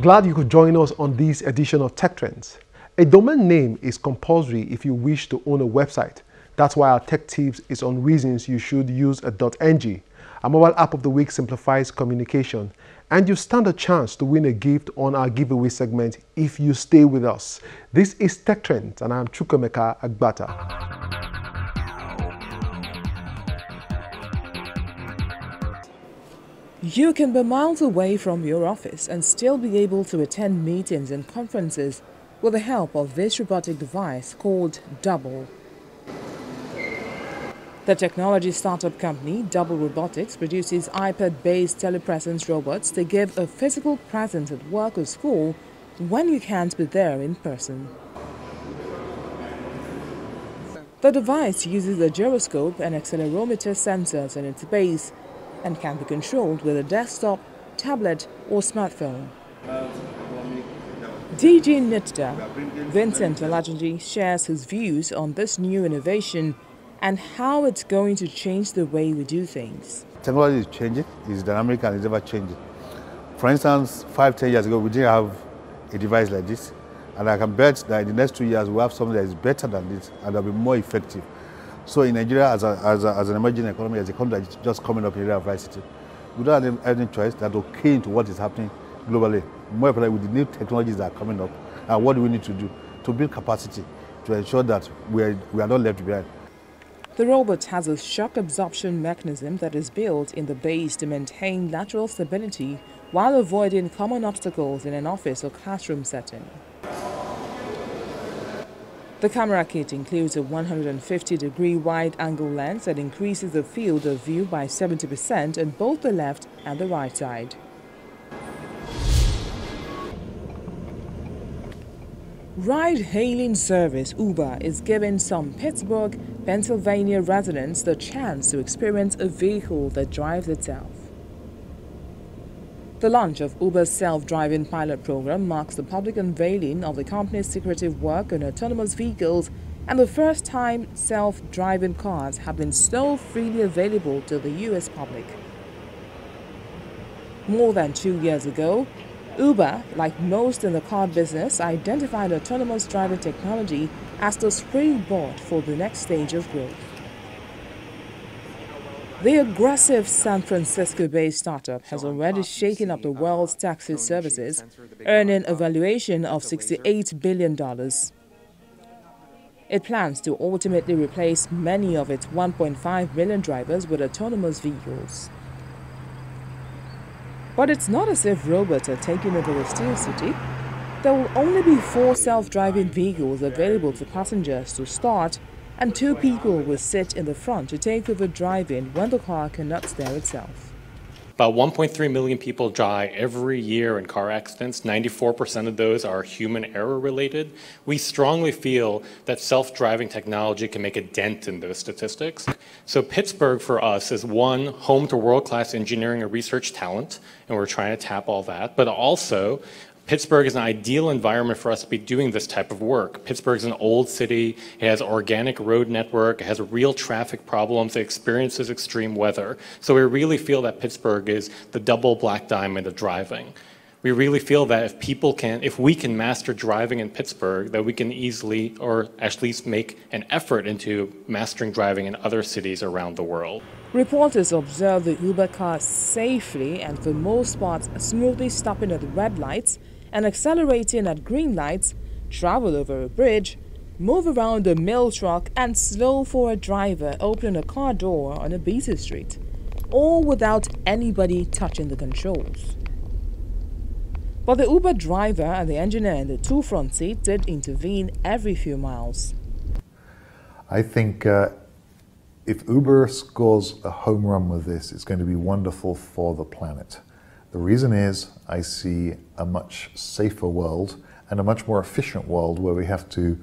Glad you could join us on this edition of Tech Trends. A domain name is compulsory if you wish to own a website. That's why our tech tips is on reasons you should use a .ng. Our mobile app of the week simplifies communication and you stand a chance to win a gift on our giveaway segment if you stay with us. This is Tech Trends and I'm Chukwemeka Agbata. You can be miles away from your office and still be able to attend meetings and conferences with the help of this robotic device called Double. The technology startup company Double Robotics produces iPad-based telepresence robots to give a physical presence at work or school when you can't be there in person. The device uses a gyroscope and accelerometer sensors in its base and can be controlled with a desktop, tablet or smartphone. DG Nitda, Vincent Olatunji shares his views on this new innovation and how it's going to change the way we do things. Technology is changing, it's dynamic and it's ever changing. For instance, five, ten years ago, we didn't have a device like this. And I can bet that in the next two years, we'll have something that is better than this and that will be more effective. So in Nigeria, as, a, as, a, as an emerging economy, as a country that's just coming up in area of we don't have any choice that to key into what is happening globally. More importantly, with the new technologies that are coming up, and what do we need to do to build capacity to ensure that we are, we are not left behind. The robot has a shock absorption mechanism that is built in the base to maintain lateral stability while avoiding common obstacles in an office or classroom setting. The camera kit includes a 150 degree wide angle lens that increases the field of view by 70% on both the left and the right side. Ride-hailing service Uber is giving some Pittsburgh, Pennsylvania residents the chance to experience a vehicle that drives itself. The launch of Uber's self-driving pilot program marks the public unveiling of the company's secretive work on autonomous vehicles and the first time self-driving cars have been so freely available to the U.S. public. More than two years ago, Uber, like most in the car business, identified autonomous driving technology as the springboard for the next stage of growth. The aggressive San Francisco-based startup has already shaken up the world's taxi services, earning a valuation of $68 billion. It plans to ultimately replace many of its 1.5 million drivers with autonomous vehicles. But it's not as if robots are taking over the steel city. There will only be four self-driving vehicles available to passengers to start and two people will sit in the front to take over driving when the car cannot steer itself. About 1.3 million people die every year in car accidents. 94% of those are human error related. We strongly feel that self-driving technology can make a dent in those statistics. So Pittsburgh for us is one, home to world-class engineering and research talent, and we're trying to tap all that, but also Pittsburgh is an ideal environment for us to be doing this type of work. Pittsburgh is an old city, it has organic road network, it has real traffic problems, it experiences extreme weather. So we really feel that Pittsburgh is the double black diamond of driving. We really feel that if people can, if we can master driving in Pittsburgh, that we can easily, or at least make an effort into mastering driving in other cities around the world. Reporters observed the Uber cars safely and for most parts smoothly stopping at the red lights and accelerating at green lights, travel over a bridge, move around a mill truck, and slow for a driver opening a car door on a busy street, all without anybody touching the controls. But the Uber driver and the engineer in the two front seats did intervene every few miles. I think uh, if Uber scores a home run with this, it's going to be wonderful for the planet. The reason is I see a much safer world and a much more efficient world where we have to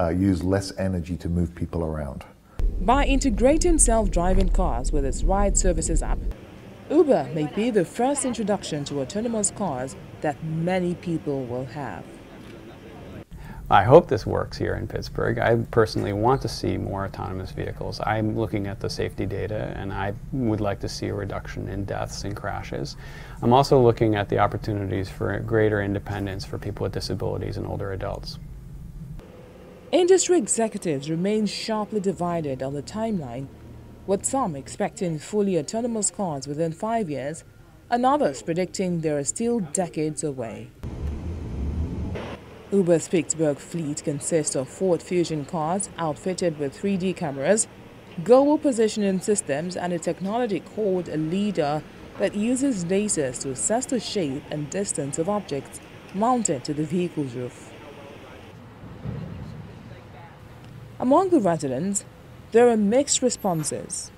uh, use less energy to move people around. By integrating self-driving cars with its ride services app, Uber may be the first introduction to autonomous cars that many people will have. I hope this works here in Pittsburgh. I personally want to see more autonomous vehicles. I'm looking at the safety data and I would like to see a reduction in deaths and crashes. I'm also looking at the opportunities for greater independence for people with disabilities and older adults. Industry executives remain sharply divided on the timeline, with some expecting fully autonomous cars within five years and others predicting they are still decades away. Uber's Pittsburgh fleet consists of Ford Fusion cars outfitted with 3D cameras, global positioning systems, and a technology called a LiDAR that uses lasers to assess the shape and distance of objects mounted to the vehicle's roof. Among the residents, there are mixed responses.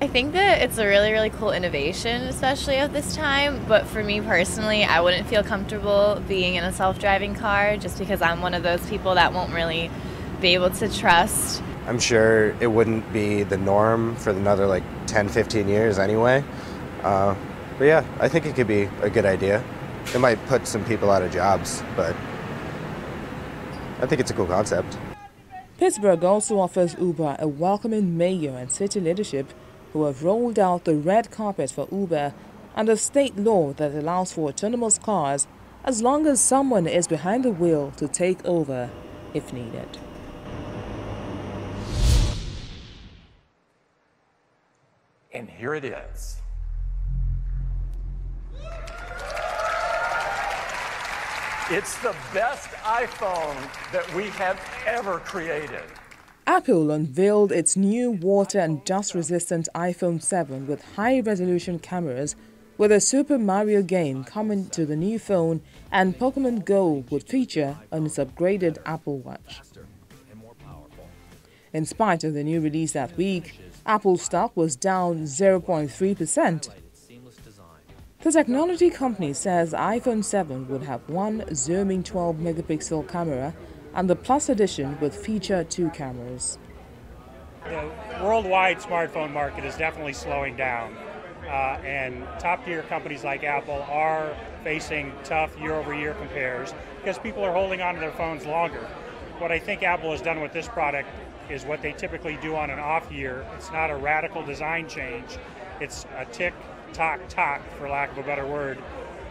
I think that it's a really, really cool innovation, especially at this time. But for me personally, I wouldn't feel comfortable being in a self driving car just because I'm one of those people that won't really be able to trust. I'm sure it wouldn't be the norm for another like 10, 15 years anyway. Uh, but yeah, I think it could be a good idea. It might put some people out of jobs, but I think it's a cool concept. Pittsburgh also offers Uber a welcoming mayor and city leadership who have rolled out the red carpet for Uber and a state law that allows for autonomous cars as long as someone is behind the wheel to take over if needed. And here it is. It's the best iPhone that we have ever created. Apple unveiled its new water and dust resistant iPhone 7 with high resolution cameras, with a Super Mario game coming to the new phone, and Pokemon Go would feature on its upgraded Apple Watch. In spite of the new release that week, Apple stock was down 0.3%. The technology company says iPhone 7 would have one zooming 12 megapixel camera and the Plus edition would feature two cameras. The worldwide smartphone market is definitely slowing down, uh, and top tier companies like Apple are facing tough year over year compares because people are holding on to their phones longer. What I think Apple has done with this product is what they typically do on an off year. It's not a radical design change, it's a tick, tock, tock, for lack of a better word,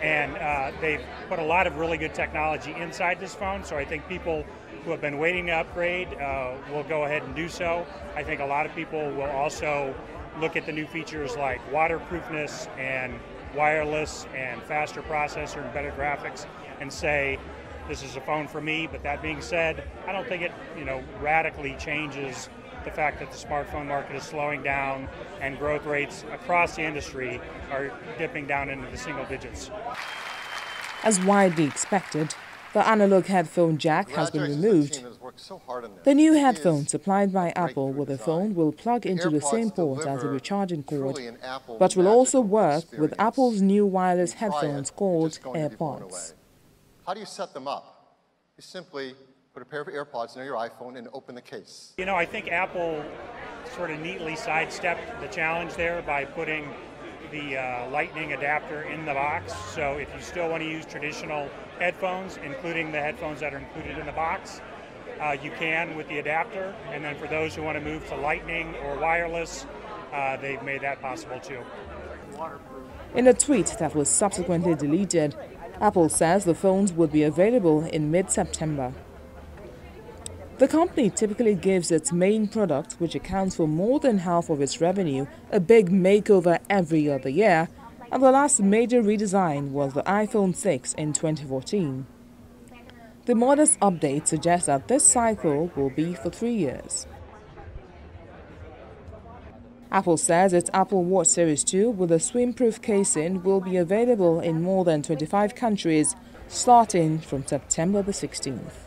and uh, they've put a lot of really good technology inside this phone. So I think people who have been waiting to upgrade uh, will go ahead and do so. I think a lot of people will also look at the new features like waterproofness and wireless and faster processor and better graphics and say this is a phone for me but that being said i don't think it you know radically changes the fact that the smartphone market is slowing down and growth rates across the industry are dipping down into the single digits. As widely expected, the analog headphone jack has been removed. The new headphone supplied by Apple with the phone will plug into the same port as the recharging cord, but will also work with Apple's new wireless headphones called AirPods. How do you set them up? You simply put a pair of AirPods near your iPhone and open the case. You know, I think Apple sort of neatly sidestepped the challenge there by putting the uh, lightning adapter in the box. So if you still want to use traditional headphones, including the headphones that are included in the box, uh, you can with the adapter. And then for those who want to move to lightning or wireless, uh, they've made that possible too. In a tweet that was subsequently deleted, Apple says the phones would be available in mid-September. The company typically gives its main product, which accounts for more than half of its revenue, a big makeover every other year, and the last major redesign was the iPhone 6 in 2014. The modest update suggests that this cycle will be for three years. Apple says its Apple Watch Series 2 with a swim-proof casing will be available in more than 25 countries starting from September the 16th.